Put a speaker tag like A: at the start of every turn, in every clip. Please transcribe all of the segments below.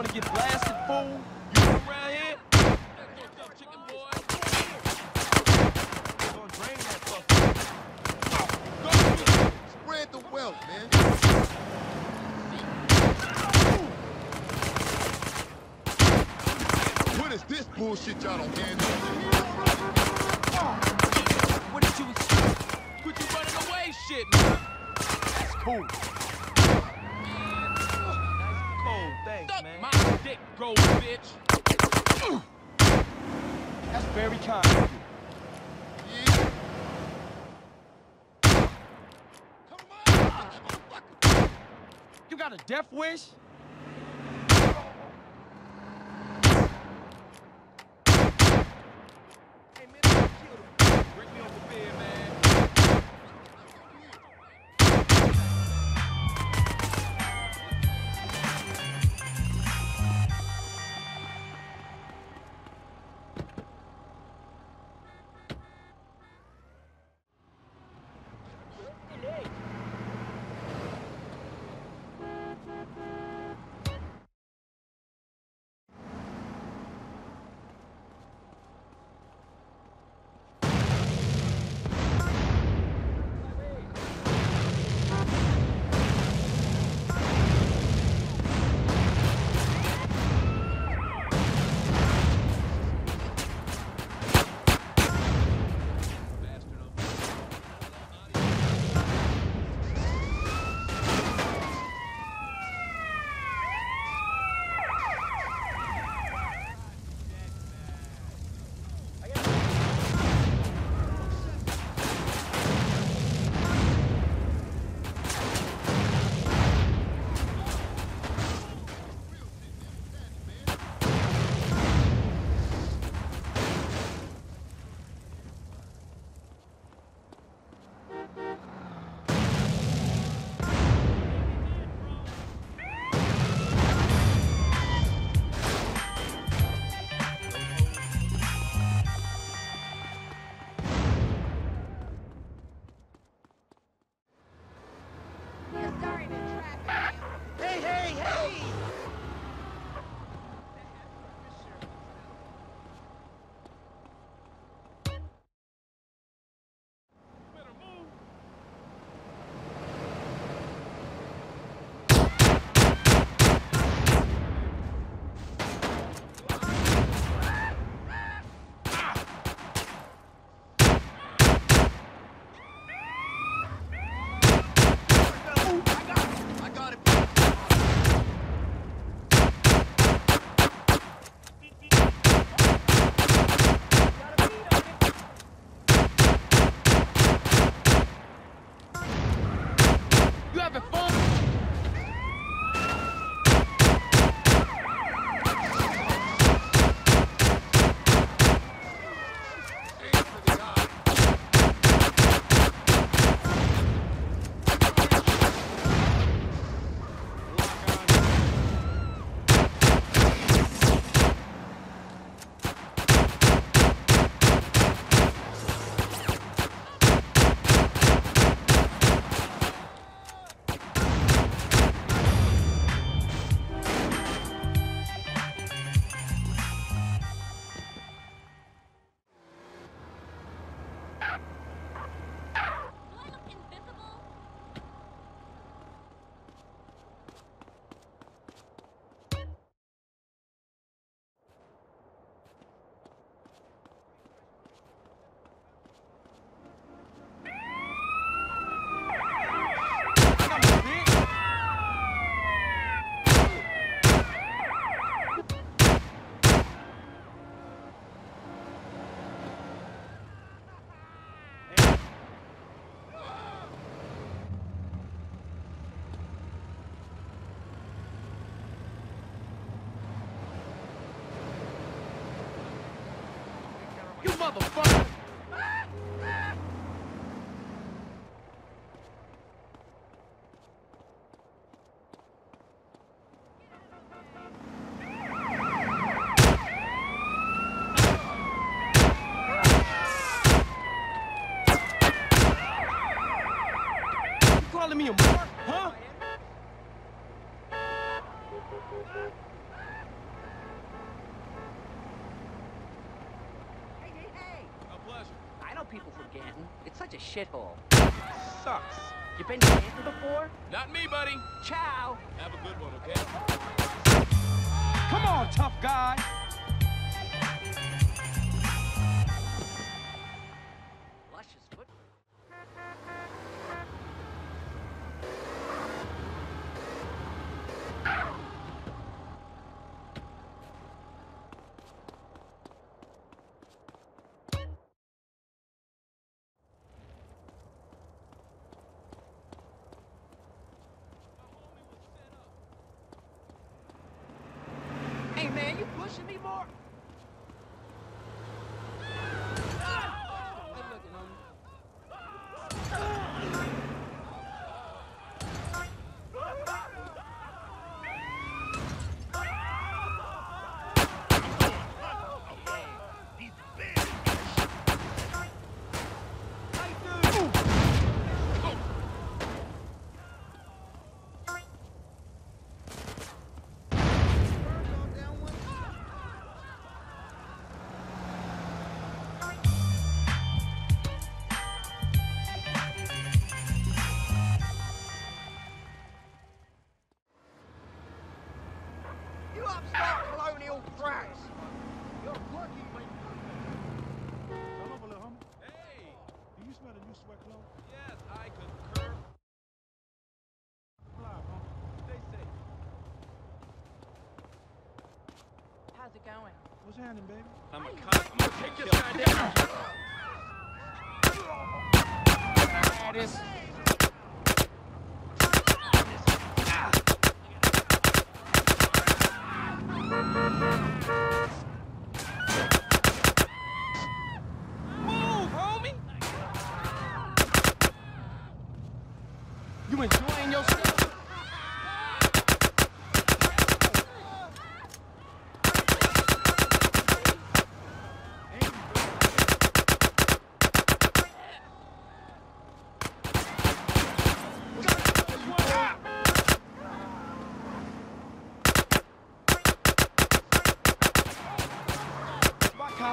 A: wanna get blasted, fool? You from around here? Gonna drain that fucker.
B: Spread the wealth, man. What is this bullshit y'all don't handle?
A: What did you expect? Quit you running away shit, man. That's cool.
C: Gold bitch.
A: That's very kind of you. You got a death wish? You motherfucker! Calling me a mark,
D: people from Ganton. It's such a shithole.
C: Sucks.
D: You been to Ganton before?
C: Not me, buddy.
D: Ciao.
C: Have a good one, okay?
A: Come on, tough guy.
D: More?
E: Upstart colonial brats! You're lucky, mate.
F: Come over, little homie.
C: Hey!
F: Do you smell the new sweat clothes?
C: Yes, I concur.
F: Fly, homie.
C: Stay safe.
G: How's it going?
F: What's happening, baby?
C: I'm a cop. I'm gonna take this guy down.
A: Addis.
C: Move,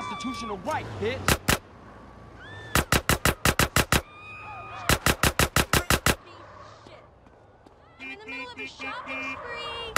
A: constitutional right, bitch.
G: In the middle of a shopping spree.